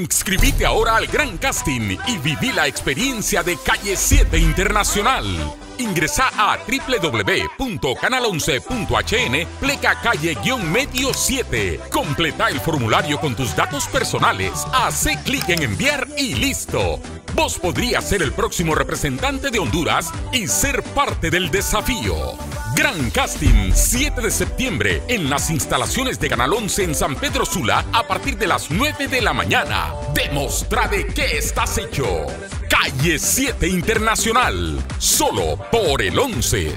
Inscribite ahora al Gran Casting y viví la experiencia de Calle 7 Internacional. Ingresa a www.canal11.hn, pleca calle-medio 7. Completa el formulario con tus datos personales. Hace clic en enviar y listo. Vos podrías ser el próximo representante de Honduras y ser parte del desafío. Gran Casting, 7 de septiembre, en las instalaciones de Canal 11 en San Pedro Sula, a partir de las 9 de la mañana. Demostra de qué estás hecho. Calle 7 Internacional, solo por el 11.